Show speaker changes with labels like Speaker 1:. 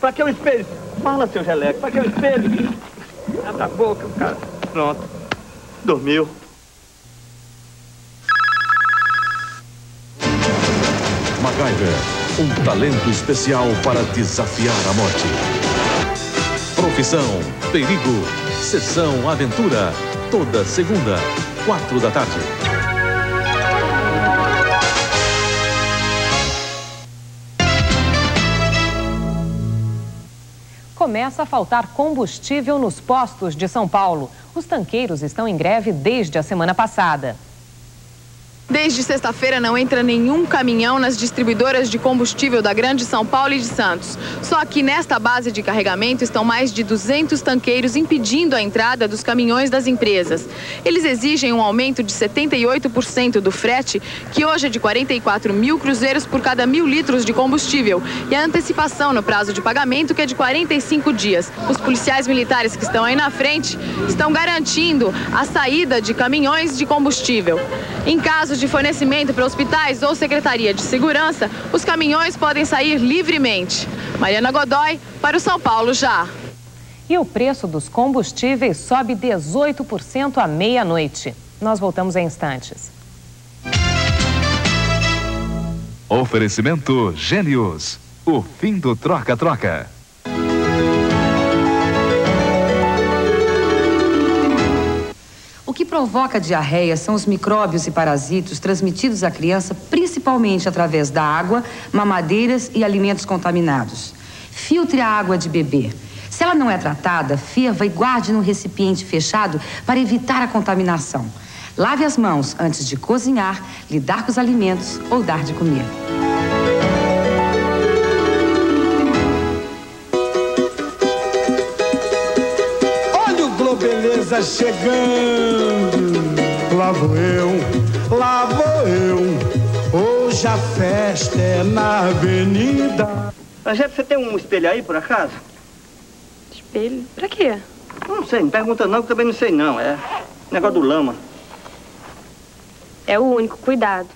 Speaker 1: Pra que o espelho? Fala, seu Geleco, pra que o espelho? Abre a boca, cara. Pronto. Dormiu.
Speaker 2: MacGyver, um talento especial para desafiar a morte. Profissão, perigo, sessão aventura, toda segunda, quatro da tarde.
Speaker 3: Começa a faltar combustível nos postos de São Paulo. Os tanqueiros estão em greve desde a semana passada.
Speaker 4: Desde sexta-feira não entra nenhum caminhão nas distribuidoras de combustível da Grande São Paulo e de Santos. Só que nesta base de carregamento estão mais de 200 tanqueiros impedindo a entrada dos caminhões das empresas. Eles exigem um aumento de 78% do frete, que hoje é de 44 mil cruzeiros por cada mil litros de combustível, e a antecipação no prazo de pagamento, que é de 45 dias. Os policiais militares que estão aí na frente estão garantindo a saída de caminhões de combustível. Em caso de fornecimento para hospitais ou Secretaria de Segurança, os caminhões podem sair livremente. Mariana Godoy, para o São Paulo Já.
Speaker 3: E o preço dos combustíveis sobe 18% à meia-noite. Nós voltamos em instantes.
Speaker 2: Oferecimento Gênios. O fim do troca-troca.
Speaker 5: Provoca diarreia são os micróbios e parasitos transmitidos à criança principalmente através da água, mamadeiras e alimentos contaminados. Filtre a água de beber. Se ela não é tratada, ferva e guarde no recipiente fechado para evitar a contaminação. Lave as mãos antes de cozinhar, lidar com os alimentos ou dar de comer.
Speaker 6: Globeleza chegando. Lá vou eu, lá vou eu. Hoje a festa é na avenida.
Speaker 1: Angélica, você tem um espelho aí, por acaso?
Speaker 4: Espelho? Pra quê?
Speaker 1: Não sei, não pergunta não, que eu também não sei não. É negócio do lama.
Speaker 7: É o único, cuidado.